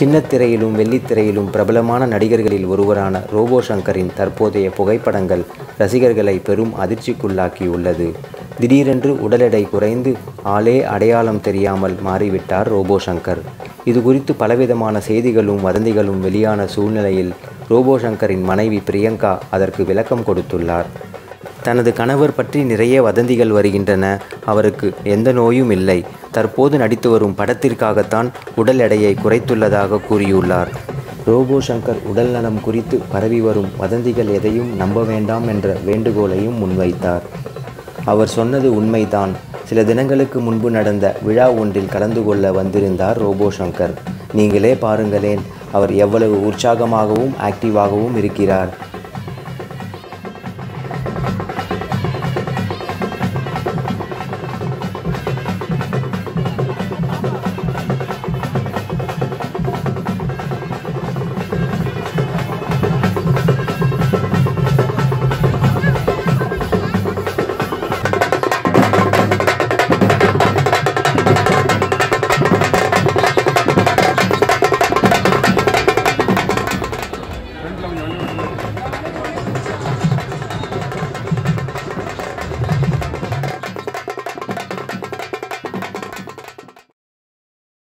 சின்னத்திரையிலும் வெள்ளித்திரையிலும் பிரபலமான நடிகர்களில் ஒருவரான ரோபோ சங்கரின் தற்போதைய புகைப்படங்கள் ரசிகர்களை பெரும் அதிர்ச்சிக்குள்ளாக்கியுள்ளது. திடீரென்று உடல் எடை குறைந்து ஆளே அடையாளம் தெரியாமல் மாறிவிட்டார் ரோபோ சங்கர் இது குறித்து பலவிதமான செய்திகளும் வதந்திகளும் வெளியான சூழ்நிலையில் ரோபோ சங்கரின் மனைவி பிரியங்கா அதற்கு விளக்கம் கொடுத்துள்ளார். தனது கணவர் பற்றி நிறைய வதந்திகள் வருகின்றன. அவருக்கு எந்த நோயும் இல்லை. தற்போது நடித்து வரும் படத்திற்காகத்தான் உடல் எடையை குறைத்துள்ளதாக கூறியுள்ளார். ரோபோ சங்கர் உடல் நலம் குறித்து பரவி வரும் வதந்திகள் எதையும் நம்ப வேண்டாம் என்ற வேண்டுகோளையும் முன்வைத்தார். அவர் சொன்னது உண்மைதான். சில தினங்களுக்கு முன்பு நடந்த விழா ஒன்றில் கலந்து கொள்ள வந்திருந்தார் ரோபோ சங்கர். நீங்களே பாருங்களேன் அவர் எவ்வளவு உற்சாகமாகவும் ஆக்டிவாகவும் இருக்கிறார்.